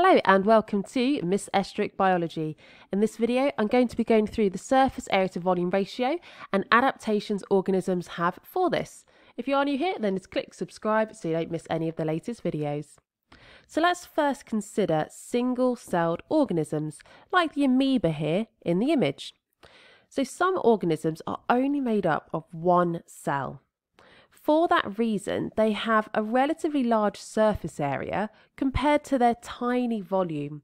Hello and welcome to Miss Estruch Biology. In this video, I'm going to be going through the surface area to volume ratio and adaptations organisms have for this. If you are new here, then just click subscribe so you don't miss any of the latest videos. So let's first consider single-celled organisms, like the amoeba here in the image. So some organisms are only made up of one cell. For that reason, they have a relatively large surface area compared to their tiny volume.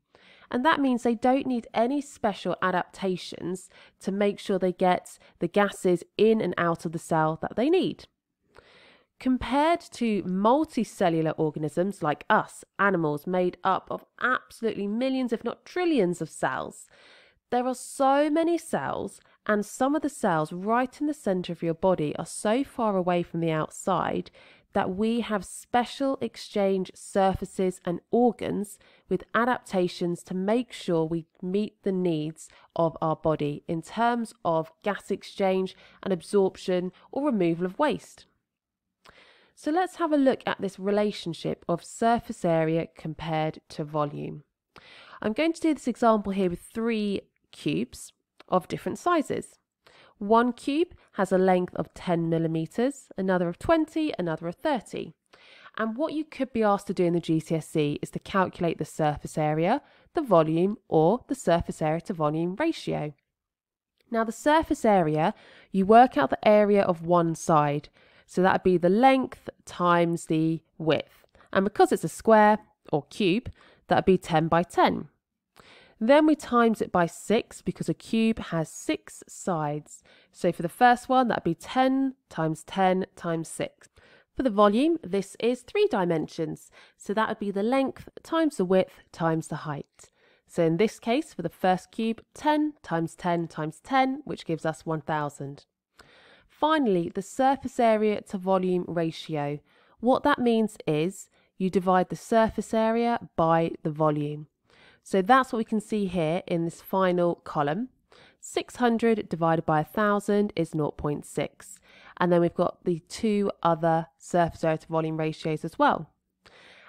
And that means they don't need any special adaptations to make sure they get the gases in and out of the cell that they need. Compared to multicellular organisms like us, animals made up of absolutely millions, if not trillions, of cells, there are so many cells and some of the cells right in the center of your body are so far away from the outside that we have special exchange surfaces and organs with adaptations to make sure we meet the needs of our body in terms of gas exchange and absorption or removal of waste. So let's have a look at this relationship of surface area compared to volume. I'm going to do this example here with three cubes of different sizes. One cube has a length of 10 millimeters, another of 20, another of 30. And what you could be asked to do in the GCSE is to calculate the surface area, the volume, or the surface area to volume ratio. Now, the surface area, you work out the area of one side. So that would be the length times the width. And because it's a square or cube, that would be 10 by 10. Then we times it by 6 because a cube has 6 sides. So for the first one, that'd be 10 times 10 times 6. For the volume, this is three dimensions. So that would be the length times the width times the height. So in this case, for the first cube, 10 times 10 times 10, which gives us 1000. Finally, the surface area to volume ratio. What that means is you divide the surface area by the volume. So that's what we can see here in this final column. 600 divided by 1000 is 0.6. And then we've got the two other surface area to volume ratios as well.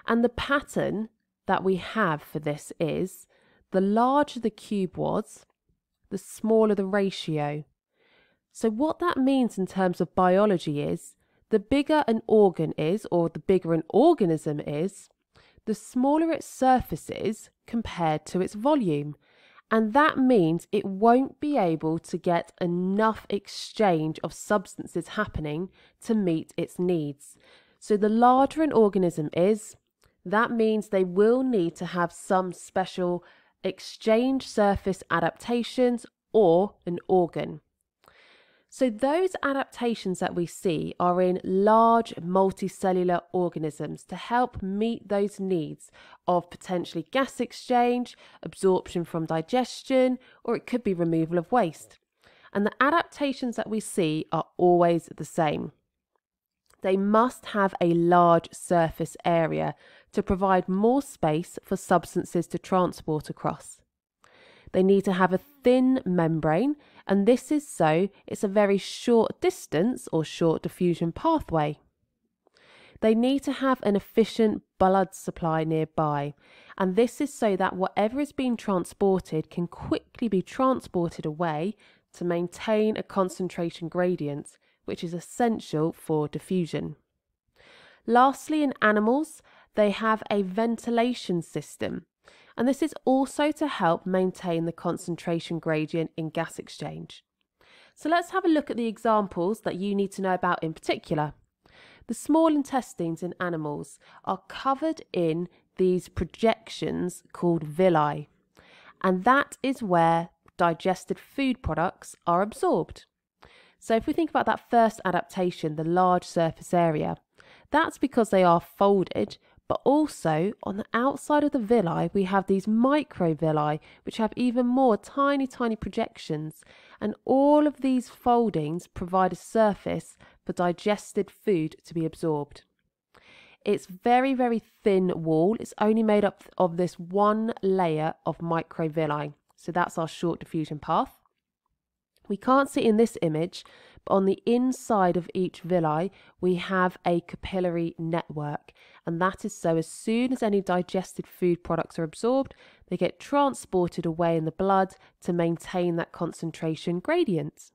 And the pattern that we have for this is the larger the cube was, the smaller the ratio. So what that means in terms of biology is the bigger an organ is, or the bigger an organism is, the smaller its surface is compared to its volume. And that means it won't be able to get enough exchange of substances happening to meet its needs. So, the larger an organism is, that means they will need to have some special exchange surface adaptations or an organ. So, those adaptations that we see are in large multicellular organisms to help meet those needs of potentially gas exchange, absorption from digestion, or it could be removal of waste. And the adaptations that we see are always the same. They must have a large surface area to provide more space for substances to transport across. They need to have a thin membrane, and this is so it's a very short distance or short diffusion pathway. They need to have an efficient blood supply nearby, and this is so that whatever is being transported can quickly be transported away to maintain a concentration gradient, which is essential for diffusion. Lastly, in animals, they have a ventilation system and this is also to help maintain the concentration gradient in gas exchange. So let's have a look at the examples that you need to know about in particular. The small intestines in animals are covered in these projections called villi, and that is where digested food products are absorbed. So if we think about that first adaptation, the large surface area, that's because they are folded but also on the outside of the villi, we have these microvilli, which have even more tiny, tiny projections. And all of these foldings provide a surface for digested food to be absorbed. It's very, very thin wall. It's only made up of this one layer of microvilli. So that's our short diffusion path. We can't see in this image, but on the inside of each villi, we have a capillary network. and that is so as soon as any digested food products are absorbed, they get transported away in the blood to maintain that concentration gradient.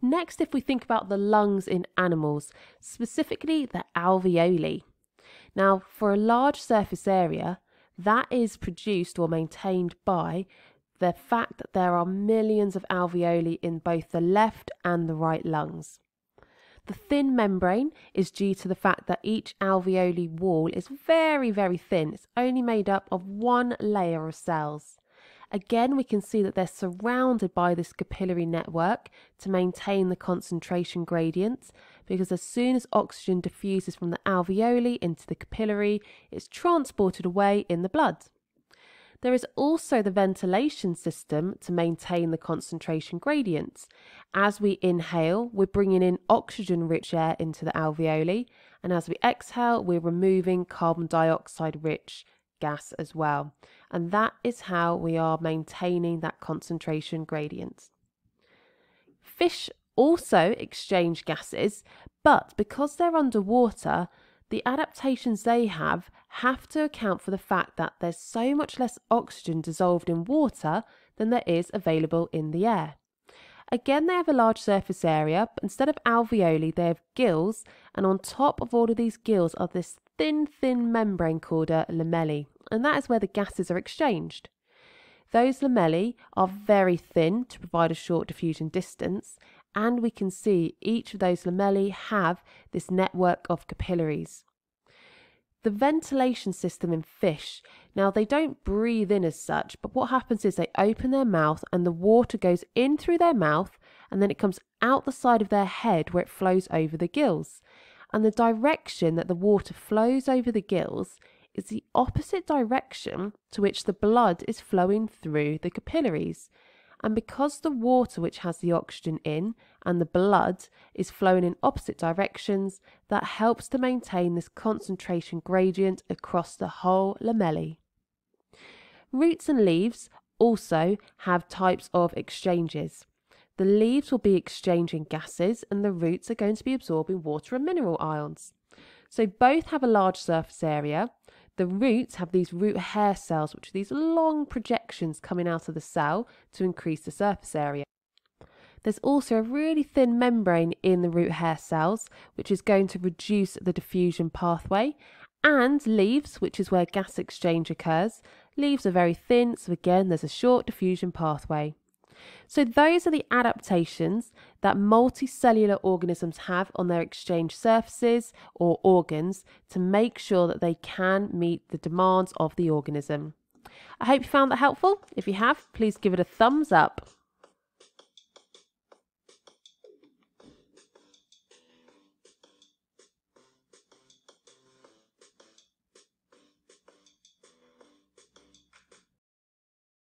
Next, if we think about the lungs in animals, specifically the alveoli. Now, for a large surface area, that is produced or maintained by the fact that there are millions of alveoli in both the left and the right lungs. The thin membrane is due to the fact that each alveoli wall is very, very thin. It's only made up of one layer of cells. Again, we can see that they're surrounded by this capillary network to maintain the concentration gradient because as soon as oxygen diffuses from the alveoli into the capillary, it's transported away in the blood. There is also the ventilation system to maintain the concentration gradients. As we inhale, we're bringing in oxygen rich air into the alveoli, and as we exhale, we're removing carbon dioxide rich gas as well. And that is how we are maintaining that concentration gradient. Fish also exchange gases, but because they're underwater, the adaptations they have have to account for the fact that there's so much less oxygen dissolved in water than there is available in the air. Again, they have a large surface area, but instead of alveoli, they have gills, and on top of all of these gills are this thin, thin membrane called a lamellae, and that is where the gases are exchanged. Those lamellae are very thin to provide a short diffusion distance, and we can see each of those lamellae have this network of capillaries. The ventilation system in fish, now they don't breathe in as such, but what happens is they open their mouth and the water goes in through their mouth and then it comes out the side of their head where it flows over the gills. And the direction that the water flows over the gills is the opposite direction to which the blood is flowing through the capillaries. And because the water which has the oxygen in and the blood is flowing in opposite directions, that helps to maintain this concentration gradient across the whole lamellae. Roots and leaves also have types of exchanges. The leaves will be exchanging gases and the roots are going to be absorbing water and mineral ions. So both have a large surface area the roots have these root hair cells, which are these long projections coming out of the cell to increase the surface area. There's also a really thin membrane in the root hair cells, which is going to reduce the diffusion pathway. And leaves, which is where gas exchange occurs. Leaves are very thin, so again, there's a short diffusion pathway. So, those are the adaptations that multicellular organisms have on their exchange surfaces or organs to make sure that they can meet the demands of the organism. I hope you found that helpful. If you have, please give it a thumbs up.